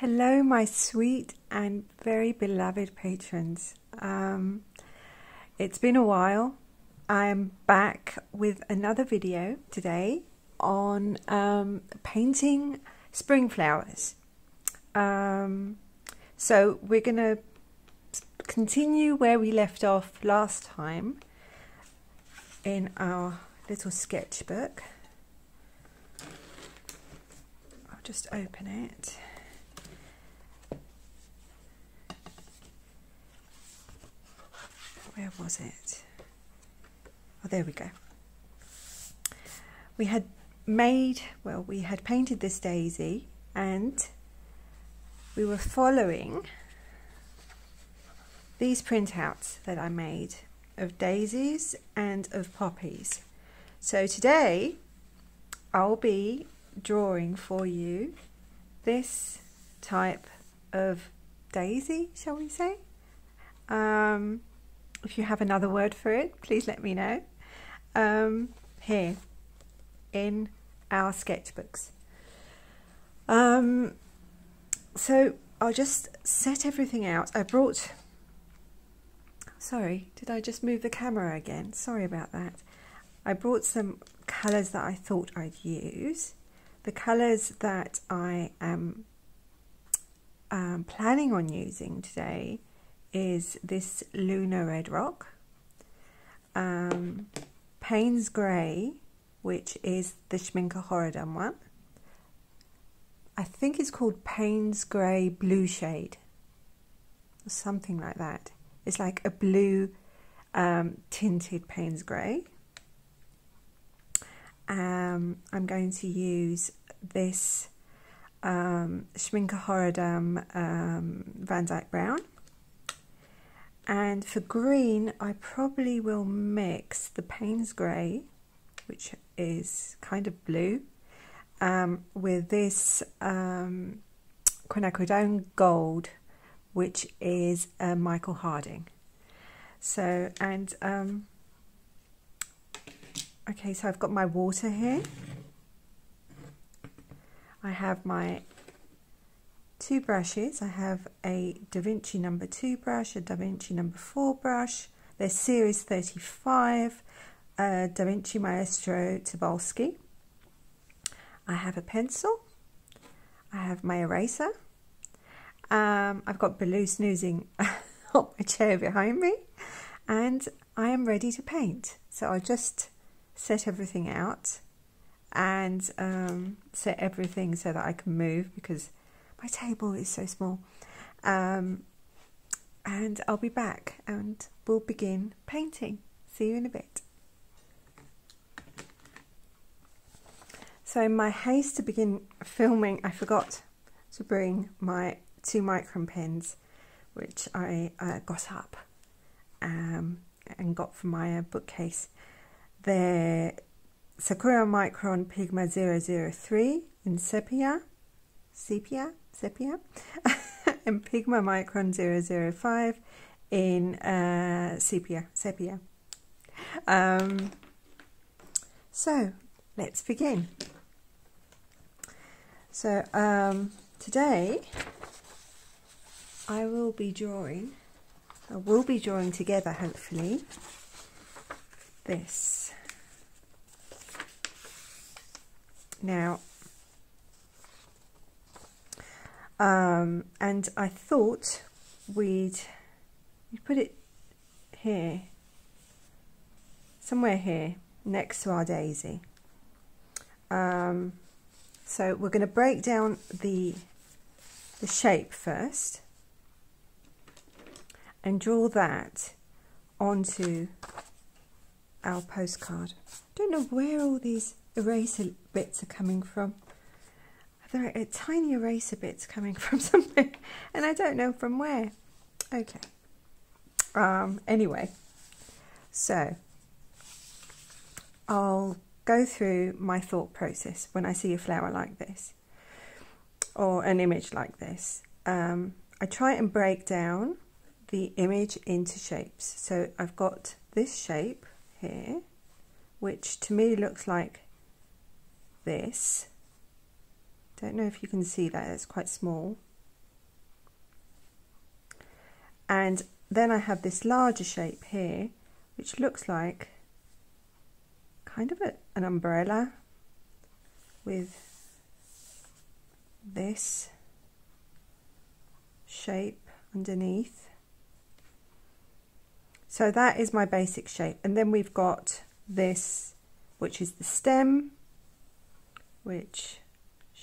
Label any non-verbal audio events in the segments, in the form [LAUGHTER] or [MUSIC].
Hello, my sweet and very beloved patrons. Um, it's been a while. I'm back with another video today on um, painting spring flowers. Um, so we're going to continue where we left off last time in our little sketchbook. I'll just open it. Where was it? Oh, there we go. We had made, well, we had painted this daisy and we were following these printouts that I made of daisies and of poppies. So today I'll be drawing for you this type of daisy, shall we say? Um, if you have another word for it, please let me know. Um, here in our sketchbooks. Um, so I'll just set everything out. I brought, sorry, did I just move the camera again? Sorry about that. I brought some colours that I thought I'd use. The colours that I am um, planning on using today is this Lunar Red Rock, um, Payne's Grey, which is the Schmincke Horadam one. I think it's called Payne's Grey Blue Shade, or something like that. It's like a blue um, tinted Payne's Grey. Um, I'm going to use this um, Schmincke Horadam um, Van Dyke Brown and for green, I probably will mix the Payne's Grey, which is kind of blue, um, with this um, Quinacridone Gold, which is uh, Michael Harding. So, and, um, okay, so I've got my water here. I have my two brushes. I have a Da Vinci number 2 brush, a Da Vinci number 4 brush. They're series 35, uh, Da Vinci Maestro Tobolsky. I have a pencil. I have my eraser. Um, I've got Baloo snoozing [LAUGHS] on my chair behind me. And I am ready to paint. So I'll just set everything out and um, set everything so that I can move because my table is so small. Um, and I'll be back and we'll begin painting. See you in a bit. So in my haste to begin filming, I forgot to bring my two micron pens, which I uh, got up um, and got from my uh, bookcase. They're Sakura Micron Pigma 003 in sepia, sepia, sepia, [LAUGHS] and Pigma Micron 005 in uh, sepia, sepia. Um, so let's begin. So um, today I will be drawing, I will be drawing together hopefully, this. Now Um, and I thought we'd, we'd put it here, somewhere here, next to our daisy. Um, so we're going to break down the, the shape first and draw that onto our postcard. Don't know where all these eraser bits are coming from there are tiny eraser bits coming [LAUGHS] from something, and I don't know from where. Okay. Um, anyway, so I'll go through my thought process when I see a flower like this or an image like this. Um, I try and break down the image into shapes. So I've got this shape here, which to me looks like this don't know if you can see that, it's quite small. And then I have this larger shape here, which looks like kind of a, an umbrella with this shape underneath. So that is my basic shape. And then we've got this, which is the stem, which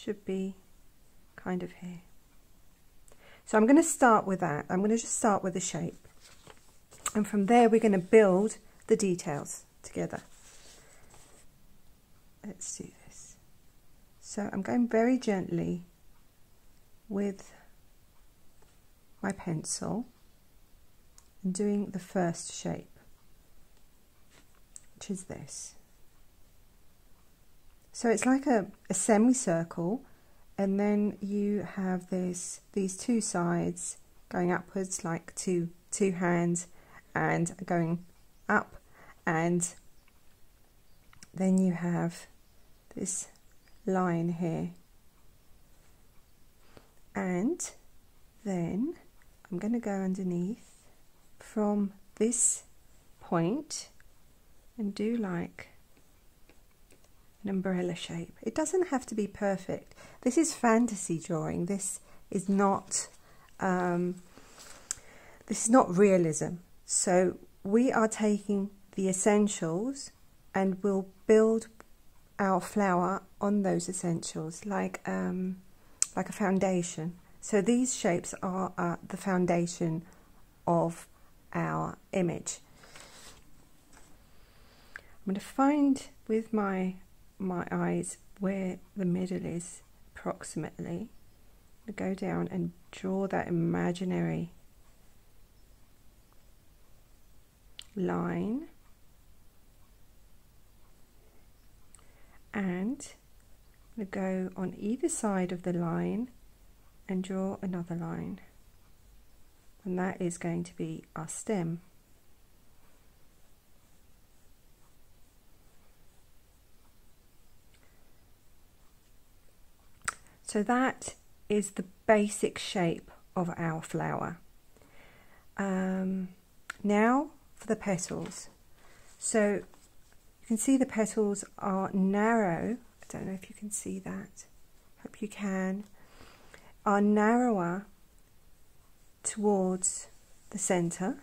should be kind of here. So I'm going to start with that. I'm going to just start with the shape. And from there we're going to build the details together. Let's do this. So I'm going very gently with my pencil and doing the first shape, which is this. So it's like a, a semicircle and then you have this these two sides going upwards like two two hands and going up and then you have this line here. And then I'm going to go underneath from this point and do like an umbrella shape. It doesn't have to be perfect. This is fantasy drawing. This is not um, this is not realism. So we are taking the essentials and we'll build our flower on those essentials like um, like a foundation. So these shapes are uh, the foundation of our image. I'm going to find with my my eyes where the middle is approximately. Go down and draw that imaginary line and go on either side of the line and draw another line and that is going to be our stem. So that is the basic shape of our flower. Um, now for the petals. So you can see the petals are narrow. I don't know if you can see that. Hope you can. Are narrower towards the center.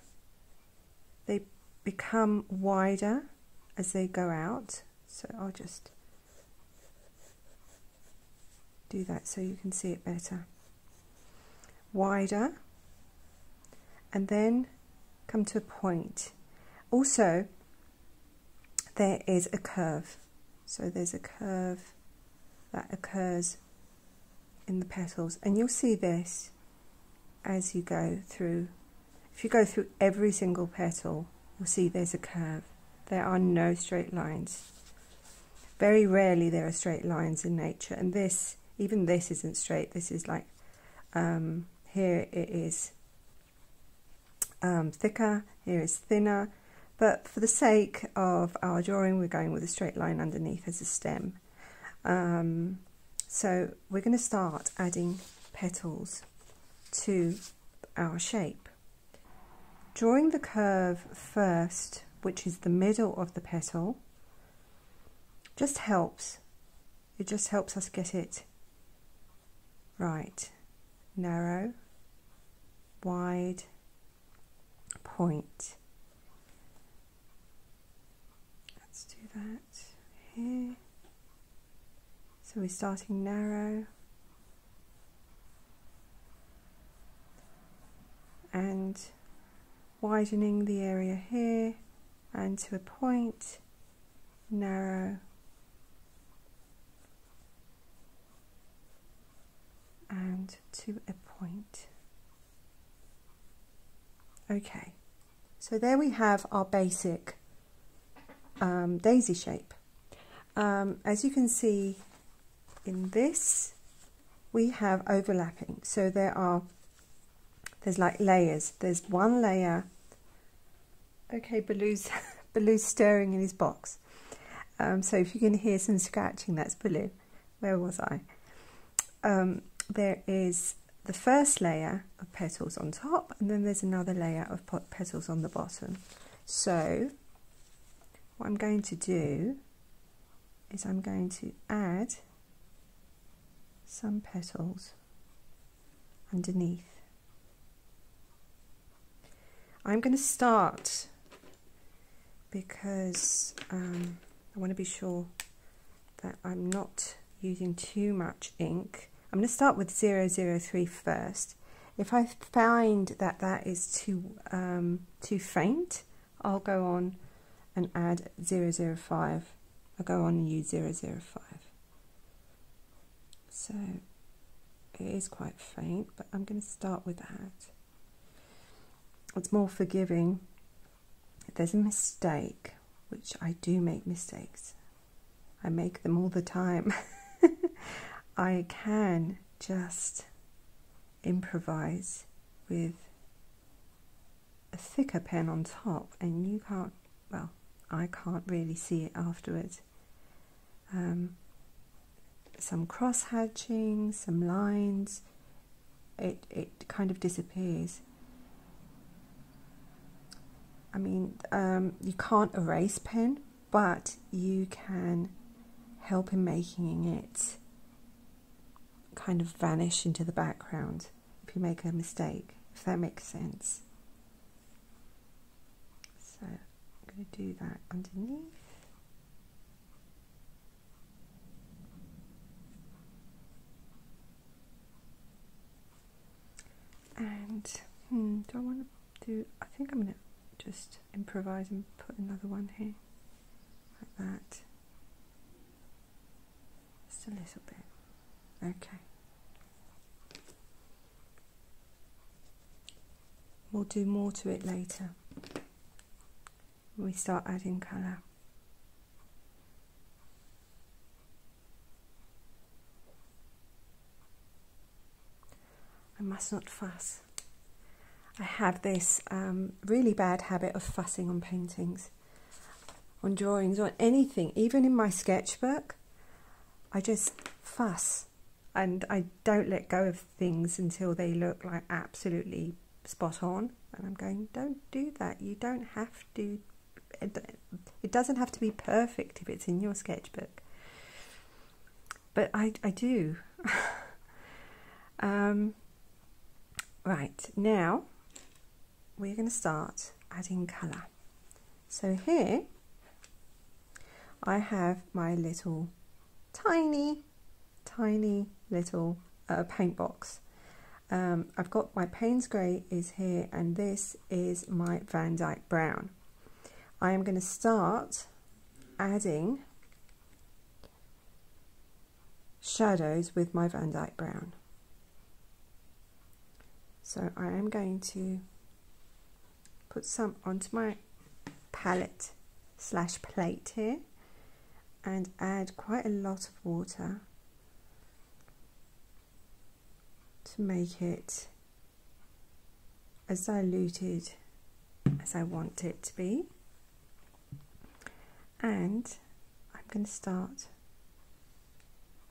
They become wider as they go out. So I'll just do that so you can see it better. Wider and then come to a point. Also, there is a curve. So there's a curve that occurs in the petals, and you'll see this as you go through. If you go through every single petal, you'll see there's a curve. There are no straight lines. Very rarely there are straight lines in nature, and this even this isn't straight this is like um, here it is um, thicker here is thinner. But for the sake of our drawing we're going with a straight line underneath as a stem. Um, so we're going to start adding petals to our shape. Drawing the curve first which is the middle of the petal just helps. It just helps us get it right, narrow, wide, point. Let's do that here. So we're starting narrow. And widening the area here. And to a point, narrow and to a point. Okay, so there we have our basic um, daisy shape. Um, as you can see in this, we have overlapping. So there are, there's like layers. There's one layer. Okay, Baloo's, [LAUGHS] Baloo's stirring in his box. Um, so if you can hear some scratching, that's Baloo. Where was I? Um, there is the first layer of petals on top and then there's another layer of petals on the bottom. So what I'm going to do is I'm going to add some petals underneath. I'm going to start because um, I want to be sure that I'm not using too much ink. I'm going to start with 003 first. If I find that that is too um, too faint, I'll go on and add 005. I'll go on and use 005. So it is quite faint, but I'm going to start with that. It's more forgiving. If there's a mistake, which I do make mistakes, I make them all the time. [LAUGHS] I can just improvise with a thicker pen on top, and you can't, well, I can't really see it afterwards. Um, some cross hatching, some lines, it, it kind of disappears. I mean, um, you can't erase pen, but you can help in making it kind of vanish into the background if you make a mistake, if that makes sense. So I'm going to do that underneath. And hmm, do I want to do? I think I'm going to just improvise and put another one here, like that. Just a little bit. Okay. We'll do more to it later. We start adding colour. I must not fuss. I have this um, really bad habit of fussing on paintings, on drawings, on anything, even in my sketchbook. I just fuss and I don't let go of things until they look like absolutely spot on. And I'm going, don't do that. You don't have to, it doesn't have to be perfect if it's in your sketchbook. But I, I do. [LAUGHS] um, Right, now we're going to start adding colour. So here I have my little tiny, tiny little uh, paint box. Um, I've got my Payne's Grey is here and this is my Van Dyke Brown. I am going to start adding shadows with my Van Dyke Brown. So I am going to put some onto my palette slash plate here and add quite a lot of water to make it as diluted as I want it to be and I'm going to start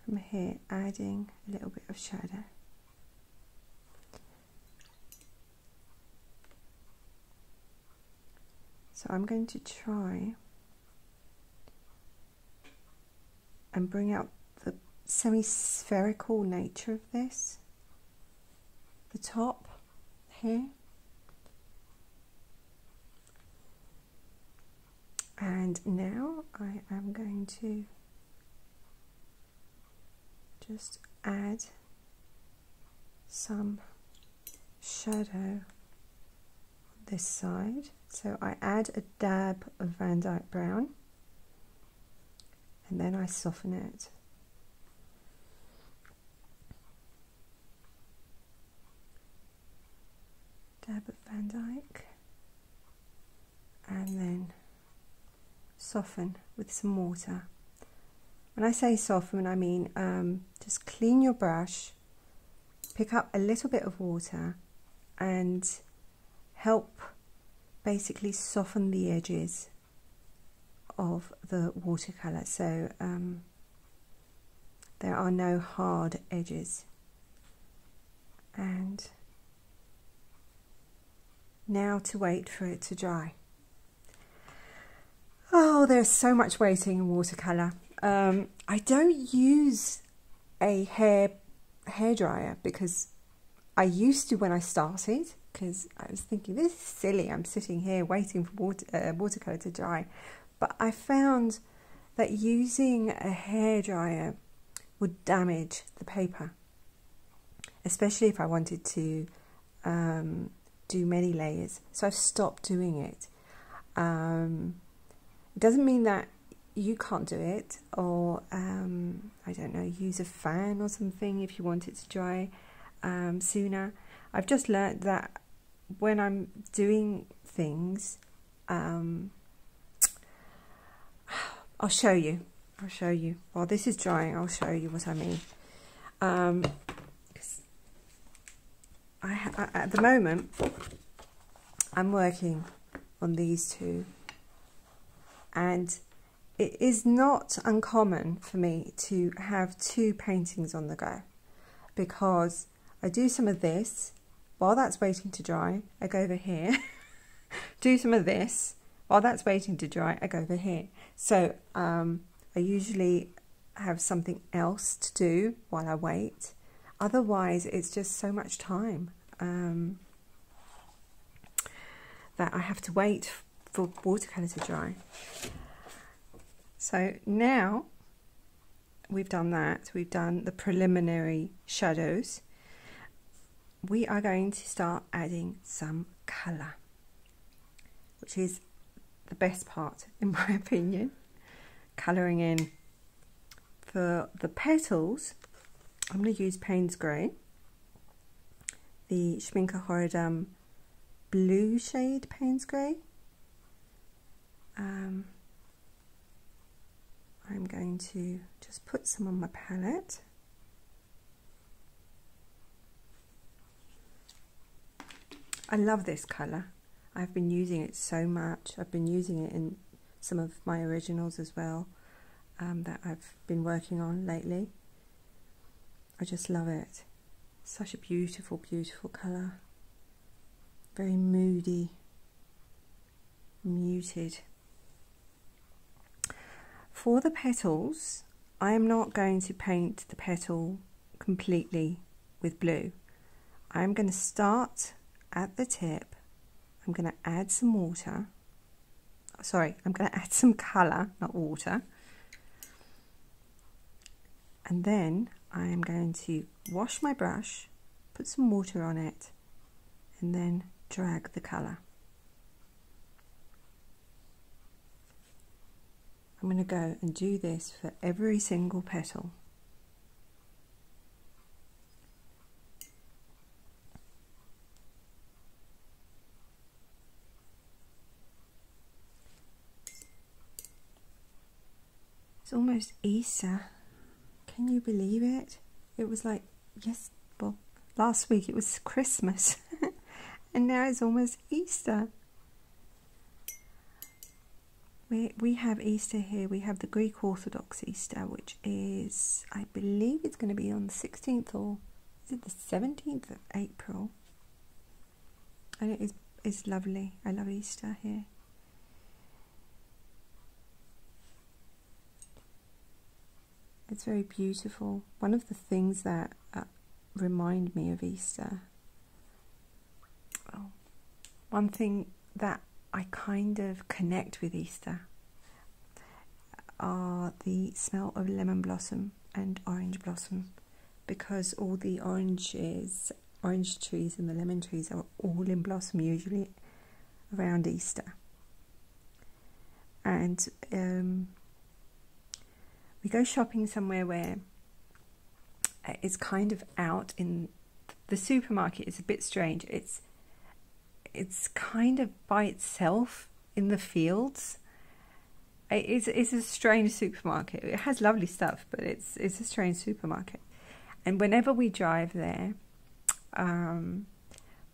from here adding a little bit of shadow So I'm going to try and bring out the semi-spherical nature of this. The top here. And now I am going to just add some shadow on this side. So I add a dab of Van Dyke Brown and then I soften it. Dab of Van Dyke and then soften with some water. When I say soften, I mean um, just clean your brush, pick up a little bit of water and help basically soften the edges of the watercolour so um, there are no hard edges. And now to wait for it to dry. Oh, there's so much waiting in watercolour. Um, I don't use a hair hair dryer because I used to when I started because I was thinking this is silly. I'm sitting here waiting for water, uh, watercolor to dry, but I found that using a hair dryer would damage the paper, especially if I wanted to um, do many layers. So I've stopped doing it. Um, it doesn't mean that you can't do it, or um, I don't know, use a fan or something if you want it to dry um, sooner. I've just learned that when I'm doing things, um, I'll show you. I'll show you. While this is drying, I'll show you what I mean. I, I, at the moment, I'm working on these two, and it is not uncommon for me to have two paintings on the go because I do some of this while that's waiting to dry. I go over here, [LAUGHS] do some of this while that's waiting to dry. I go over here. So um, I usually have something else to do while I wait. Otherwise, it's just so much time um, that I have to wait for watercolour to dry. So now we've done that, we've done the preliminary shadows, we are going to start adding some colour, which is the best part in my [LAUGHS] opinion. Colouring in for the petals, I'm going to use Payne's Grey, the Schmincke Horadam blue shade Payne's Grey. Um, I'm going to just put some on my palette. I love this colour. I've been using it so much. I've been using it in some of my originals as well um, that I've been working on lately. I just love it. Such a beautiful, beautiful colour. Very moody, muted. For the petals, I am not going to paint the petal completely with blue. I'm going to start at the tip. I'm going to add some water. Sorry, I'm going [LAUGHS] to add some colour, not water. And then I am going to wash my brush, put some water on it, and then drag the colour. I'm going to go and do this for every single petal. It's almost Easter. Can you believe it? It was like, yes, well, last week it was Christmas, [LAUGHS] and now it's almost Easter we we have Easter here. We have the Greek Orthodox Easter, which is I believe it's going to be on the sixteenth or is it the seventeenth of April? And it is is lovely. I love Easter here. It's very beautiful. One of the things that uh, remind me of Easter. Oh, one thing that I kind of connect with Easter are the smell of lemon blossom and orange blossom because all the oranges, orange trees and the lemon trees are all in blossom usually around Easter. And um, we go shopping somewhere where it's kind of out in the supermarket. It's a bit strange. It's it's kind of by itself in the fields. It's it's a strange supermarket. It has lovely stuff, but it's it's a strange supermarket. And whenever we drive there, um,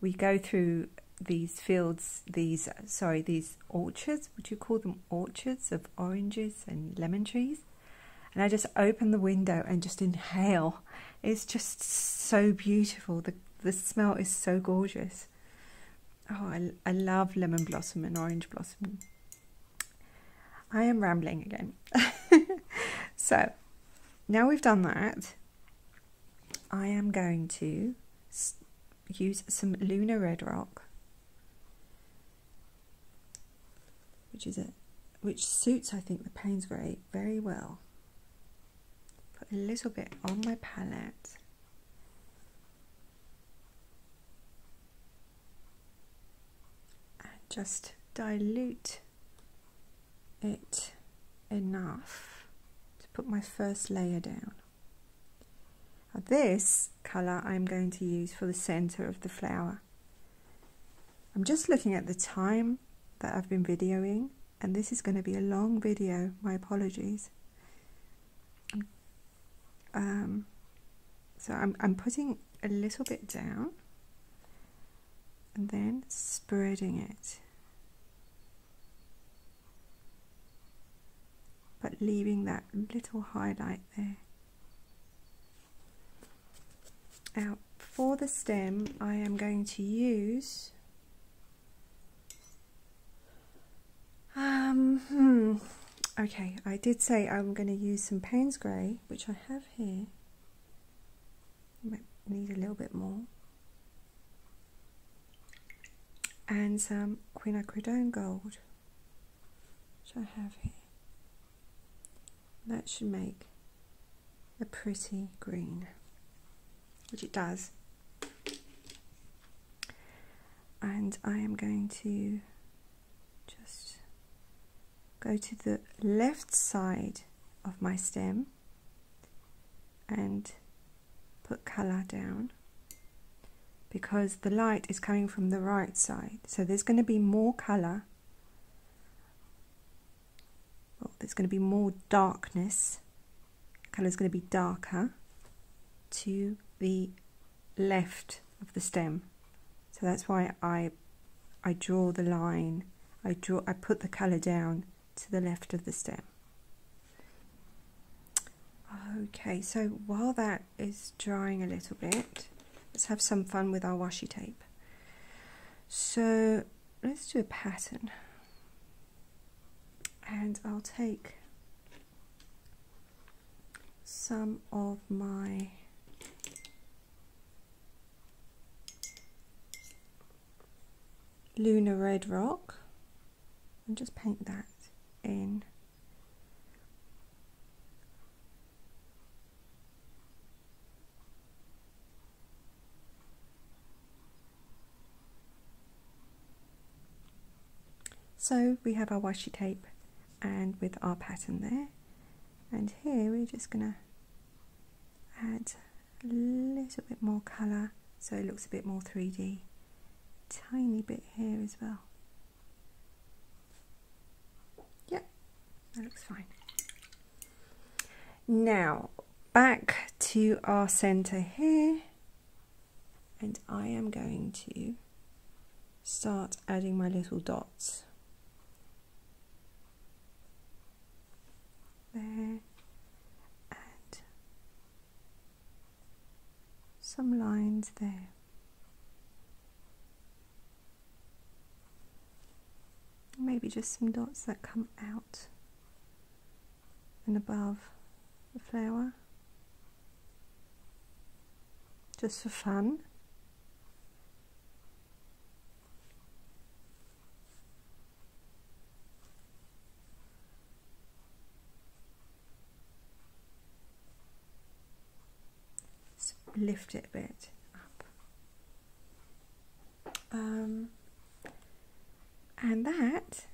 we go through these fields, these sorry, these orchards. Would you call them orchards of oranges and lemon trees? And I just open the window and just inhale. It's just so beautiful. The the smell is so gorgeous. Oh, I, I love lemon blossom and orange blossom. I am rambling again. [LAUGHS] so now we've done that, I am going to use some Lunar Red Rock, which is a which suits I think the Payne's Grey very well. A little bit on my palette. And just dilute it enough to put my first layer down. Now this colour I'm going to use for the centre of the flower. I'm just looking at the time that I've been videoing and this is going to be a long video, my apologies. Um, so I'm, I'm putting a little bit down and then spreading it. But leaving that little highlight there. Now for the stem I am going to use Um, hmm. Okay, I did say I'm going to use some Payne's Grey, which I have here. Might need a little bit more. And some quinacridone gold, which I have here. That should make a pretty green, which it does. And I am going to just go to the left side of my stem and put colour down because the light is coming from the right side. So there's going to be more colour. Well, there's going to be more darkness. Colour is going to be darker to the left of the stem. So that's why I I draw the line. I draw I put the colour down to the left of the stem. Okay, so while that is drying a little bit, let's have some fun with our washi tape. So let's do a pattern. And I'll take some of my Lunar Red Rock and just paint that in. So we have our washi tape and with our pattern there and here we're just going to add a little bit more colour so it looks a bit more 3D. Tiny bit here as well. That looks fine. Now, back to our centre here. And I am going to start adding my little dots. There. And some lines there. Maybe just some dots that come out and above the flower just for fun. Just lift it a bit up. Um, and that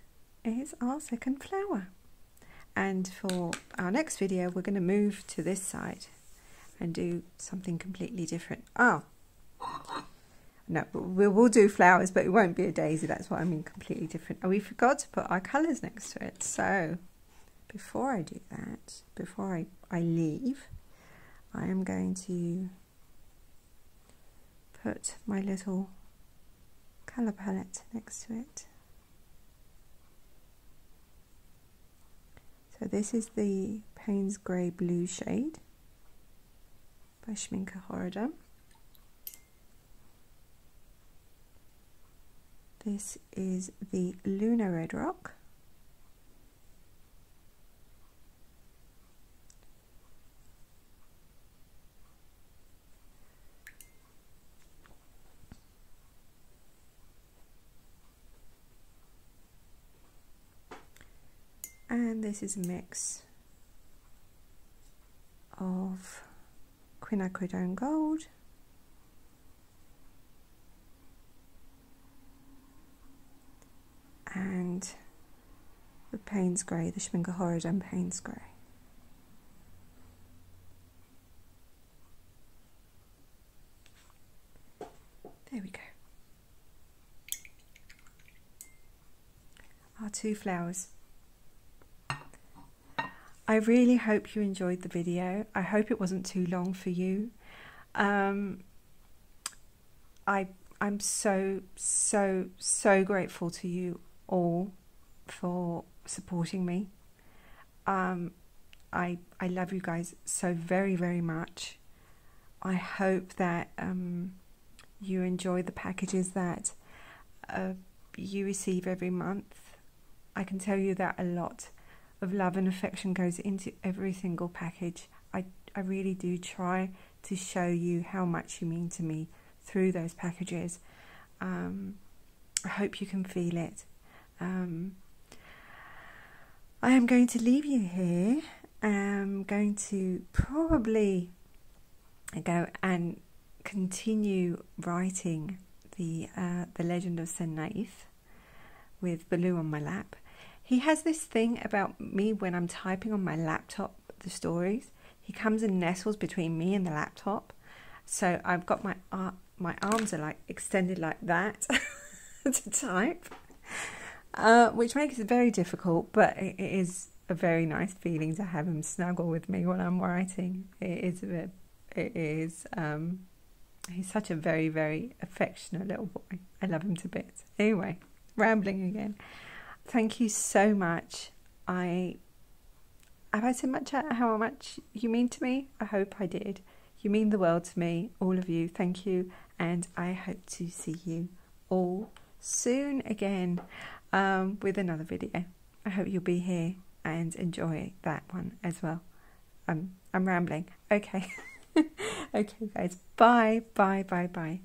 is our second flower and for our next video we're going to move to this side and do something completely different. Oh. No we will do flowers but it won't be a daisy. That's what I mean completely different. And we forgot to put our colours next to it. So before I do that before I, I leave I am going to put my little colour palette next to it So this is the Payne's Grey Blue shade by Schmincke Horadam. This is the Lunar Red Rock. This is a mix of quinacridone gold and the Payne's Grey, the Schmincke Payne's Grey. There we go. Our two flowers. I really hope you enjoyed the video. I hope it wasn't too long for you. Um, I I'm so so so grateful to you all for supporting me. Um, I I love you guys so very very much. I hope that um, you enjoy the packages that uh, you receive every month. I can tell you that a lot of love and affection goes into every single package. I, I really do try to show you how much you mean to me through those packages. Um, I hope you can feel it. Um, I am going to leave you here. I'm going to probably go and continue writing the uh, the Legend of Sen Naif with Baloo on my lap. He has this thing about me when I'm typing on my laptop the stories. He comes and nestles between me and the laptop. So I've got my uh, my arms are like extended like that [LAUGHS] to type, uh, which makes it very difficult. But it is a very nice feeling to have him snuggle with me while I'm writing. It is a bit. It is. Um, he's such a very very affectionate little boy. I love him to bits. Anyway, rambling again. Thank you so much. I have I said much how much you mean to me? I hope I did. You mean the world to me, all of you. Thank you, and I hope to see you all soon again um, with another video. I hope you'll be here and enjoy that one as well. I'm I'm rambling. Okay, [LAUGHS] okay, guys. Bye, bye, bye, bye.